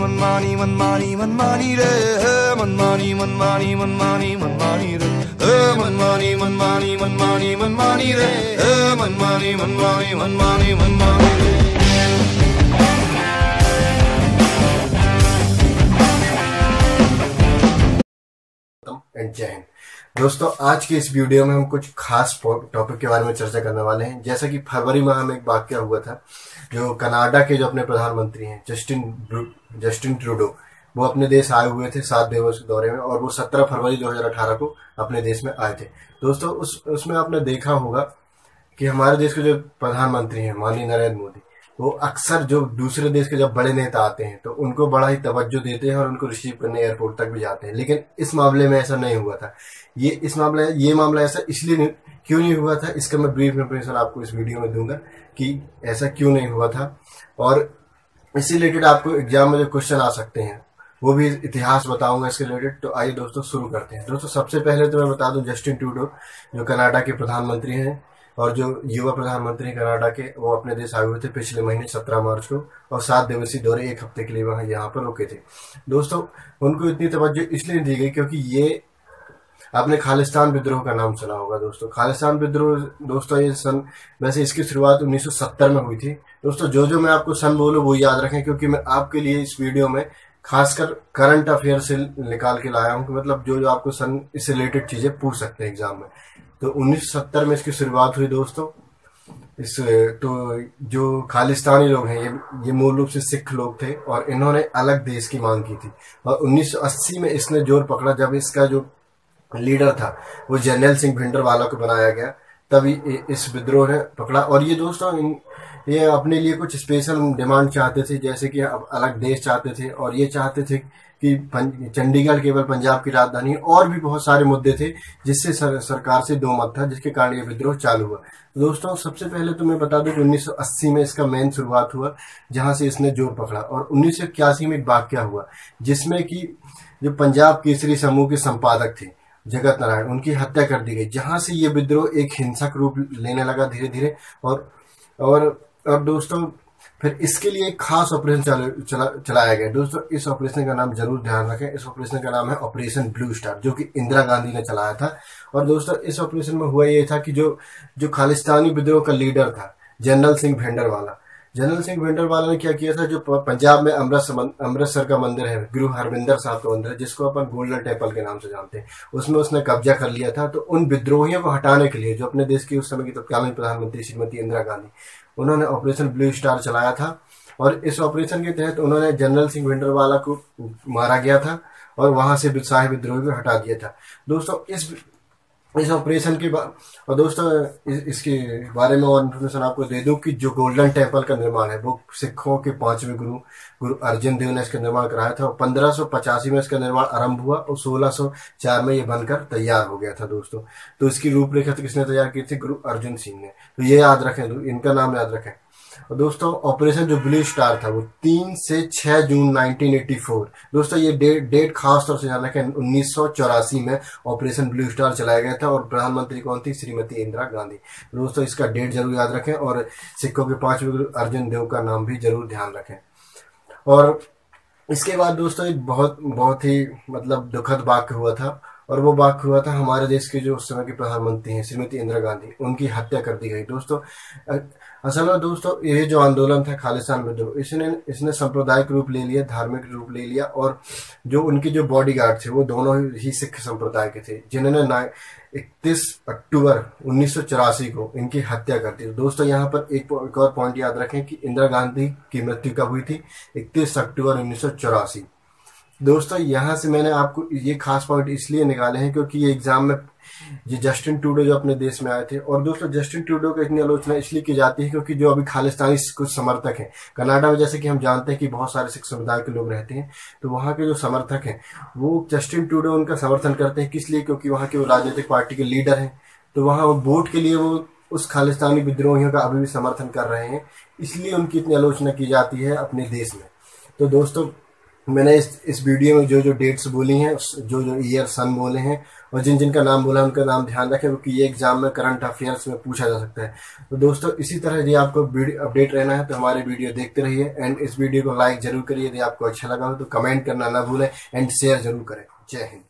மன்மானி மன்மானி மன்மானி ray. மன்மானி மன்மானி மன்மானி மன்மானி ray. மன்மானி மன்மானி மன்மானி மன்மானி ray. மன்மானி மன்மானி மன்மானி மன்மானி ray. And Jane. दोस्तों, आज के इस वीडियो में हम कुछ खास टॉपिक के बारे में चर्चा करने वाले हैं। जैसा कि फरवरी माह में एक वाक्य हुआ था, जो कनाडा के जो अपने प्रधानमंत्री हैं, जस्टिन जस्टिन ट्रूडो, वो अपने देश आए हुए थे सात दिवस के दौरे में, और वो सत्रह फरवरी 2018 को अपने देश में आए थे। दोस्तों, उस उसमें आपने देखा होगा कि हमारे देश के जो प्रधानमंत्री हैं, माननीय नरेंद्र मोदी वो अक्सर जो दूसरे देश के जब बड़े नेता आते हैं तो उनको बड़ा ही तवज्जो देते हैं और उनको रिसीव करने एयरपोर्ट तक भी जाते हैं। लेकिन इस मामले में ऐसा नहीं हुआ था। ये इस मामले ये मामला ऐसा इसलिए नहीं, क्यों नहीं हुआ था इसका मैं ब्रीफ इंफॉर्मेशन आपको इस वीडियो में दूँगा कि ऐसा क्यों नहीं हुआ था। और इससे रिलेटेड आपको एग्ज़ाम में जो क्वेश्चन आ सकते हैं वो भी इतिहास बताऊँगा इसके रिलेटेड तो आइए दोस्तों शुरू करते हैं। दोस्तों सबसे पहले तो मैं बता दूँ जस्टिन ट्रूडो जो कनाडा के प्रधानमंत्री हैं और जो युवा प्रधानमंत्री कनाडा के, वो अपने देश आए हुए थे पिछले महीने, सत्रह मार्च को, और सात दिवसीय दौरे एक हफ़्ते के लिए वहाँ यहाँ पर रुके थे। दोस्तों, उनको इतनी तवज्जो इसलिए दी गई क्योंकि ये, आपने खालिस्तान विद्रोह का नाम सुना होगा दोस्तों। खालिस्तान विद्रोह, दोस्तों, ये सन, वैसे इसकी शुरुआत 1970 में हुई थी। दोस्तों जो जो मैं आपको सन बोलूँ वो याद रखें क्योंकि मैं आपके लिए इस वीडियो में खासकर करंट अफेयर से निकाल के लाया हूँ कि मतलब जो जो आपको सन इससे रिलेटेड चीज़ें पूछ सकते हैं एग्ज़ाम में। तो 1970 में इसकी शुरुआत हुई दोस्तों। इस तो जो खालिस्तानी लोग हैं, ये ये मूल रूप से सिख लोग थे और इन्होंने अलग देश की मांग की थी। और 1980 में इसने ज़ोर पकड़ा जब इसका जो लीडर था, वो जनरल सिंह भिंडरवाला को बनाया गया। तभी इस विद्रोह ने पकड़ा। और ये दोस्तों इन- ये अपने लिए कुछ स्पेशल डिमांड चाहते थे जैसे कि अब अलग देश चाहते थे और ये चाहते थे कि चंडीगढ़ केवल पंजाब की राजधानी और भी बहुत सारे मुद्दे थे जिससे सर, सरकार से दो मत था जिसके कारण ये विद्रोह चालू हुआ। दोस्तों सबसे पहले तो मैं बता दूँ कि 1980 में इसका मेन शुरुआत हुआ जहाँ से इसने ज़ोर पकड़ा। और उन्नीस सौ इक्यासी में एक वाक्य हुआ जिसमें कि जो पंजाब केसरी समूह के संपादक थे जगत नारायण उनकी हत्या कर दी गई। जहाँ से ये विद्रोह एक हिंसक रूप लेने लगा धीरे धीरे और और और दोस्तों फिर इसके लिए एक खास ऑपरेशन चला, चला, चलाया गया। दोस्तों इस ऑपरेशन का नाम ज़रूर ध्यान रखें। इस ऑपरेशन का नाम है ऑपरेशन ब्लू स्टार जो कि इंदिरा गांधी ने चलाया था। और दोस्तों इस ऑपरेशन में हुआ ये था कि जो जो खालिस्तानी विद्रोह का लीडर था जनरल सिंह भेंडरवाला जनरल सिंह भेंडरवाला ने क्या किया था? जो पंजाब में अमृतसर अमृतसर का मंदिर है, गुरु हरविंदर साहब का मंदिर है, जिसको अपन गोल्डन टेंपल के नाम से जानते हैं। उसमें उसने कब्जा कर लिया था तो उन विद्रोहियों को हटाने के लिए, जो अपने देश की उस समय की तत्कालीन प्रधानमंत्री श्रीमती इंदिरा गांधी, उन्होंने ऑपरेशन ब्लू स्टार चलाया था और इस ऑपरेशन के तहत उन्होंने जनरल सिंह भिंडरवाला को मारा गया था और वहाँ से शाही विद्रोही को हटा दिया था। दोस्तों, इस इस ऑपरेशन के बाद और दोस्तों इस, इसके बारे में और इन्फॉर्मेशन आपको दे दूँ कि जो गोल्डन टेंपल का निर्माण है वो सिखों के पाँचवें गुरु गुरु अर्जन देव ने इसका निर्माण कराया था और पंद्रह में इसका निर्माण आरंभ हुआ और 1604 में ये बनकर तैयार हो गया था दोस्तों। तो इसकी रूपरेखा तो किसने तैयार की थी? गुरु अर्जुन सिंह ने। तो ये याद रखें इनका नाम याद रखें। दोस्तों ऑपरेशन जो ब्लू स्टार था वो, तीन से छह जून 1984 दोस्तों, ये डेट डेट खास तौर से याद रखें, उन्नीस में ऑपरेशन ब्लू स्टार चलाया गया था और प्रधानमंत्री कौन थी? श्रीमती इंदिरा गांधी। दोस्तों, इसका डेट ज़रूर याद रखें और सिखों के पाँचवें गुरु अर्जुन देव का नाम भी ज़रूर ध्यान रखें। और इसके बाद दोस्तों, एक बहुत बहुत ही मतलब दुखद वाक्य हुआ था। और वो वाक्य हुआ था हमारे देश के जो उस समय के प्रधानमंत्री हैं श्रीमती इंदिरा गांधी। उनकी हत्या कर दी गई। दोस्तों असल में दोस्तों ये जो आंदोलन था खालिस्तान विद्रोह इसने इसने सांप्रदायिक रूप ले लिया धार्मिक रूप ले लिया और जो उनके जो बॉडीगार्ड थे वो दोनों ही सिख संप्रदाय के थे जिन्होंने ना इकतीस अक्टूबर उन्नीस सौ चौरासी को इनकी हत्या कर दी। दोस्तों यहाँ पर एक, एक और पॉइंट याद रखें कि इंदिरा गांधी की मृत्यु कब हुई थी? इकतीस अक्टूबर उन्नीस सौ चौरासी। दोस्तों, यहाँ से मैंने आपको ये खास पॉइंट इसलिए निकाले हैं क्योंकि ये एग्ज़ाम में ये जस्टिन टूडो जो अपने देश में आए थे। और दोस्तों जस्टिन टूडो की इतनी आलोचना इसलिए की जाती है क्योंकि जो अभी खालिस्तानी कुछ समर्थक हैं, कनाडा में जैसे कि हम जानते हैं कि बहुत सारे सिख समुदाय के लोग रहते हैं तो वहाँ के जो समर्थक हैं, वो जस्टिन टूडो उनका समर्थन करते हैं किस लिए? क्योंकि वहाँ के वो राजनीतिक पार्टी के लीडर हैं तो वहाँ वो वोट के लिए वो उस खालिस्तानी विद्रोहियों का अभी भी समर्थन कर रहे हैं, इसलिए उनकी इतनी आलोचना की जाती है अपने देश में। तो दोस्तों मैंने इस इस वीडियो में जो जो डेट्स बोली हैं जो जो ईयर सन बोले हैं, और जिन जिन का नाम बोला उनका नाम ध्यान रखें, क्योंकि ये एग्ज़ाम में करंट अफेयर्स में पूछा जा सकता है। तो दोस्तों, इसी तरह यदि आपको अपडेट रहना है तो हमारे वीडियो देखते रहिए एंड इस वीडियो को लाइक ज़रूर करिए, यदि आपको अच्छा लगा हो तो कमेंट करना ना भूलें एंड शेयर ज़रूर करें। जय हिंद।